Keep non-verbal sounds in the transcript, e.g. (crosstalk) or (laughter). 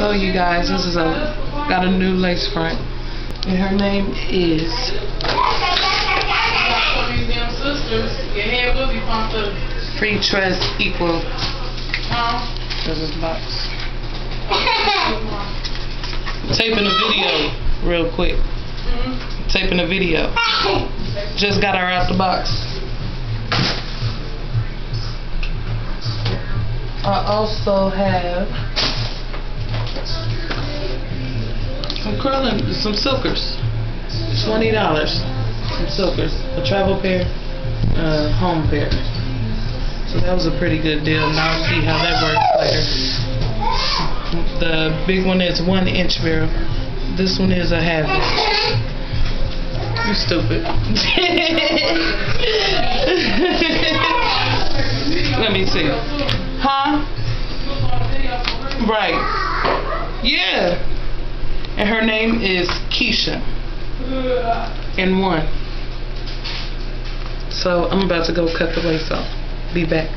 Hello, you guys. This is a got a new lace front, and her name is. Freetress equal. This is box. Taping a video real quick. Taping a video. Just got her out the box. I also have curling, some silkers. Twenty dollars. Some silkers. A travel pair, uh, home pair. So that was a pretty good deal. Now I'll see how that works later. The big one is one inch barrel. This one is a half inch. You stupid. (laughs) Let me see. Huh? Right. Yeah. And her name is Keisha. In one. So I'm about to go cut the lace off. Be back.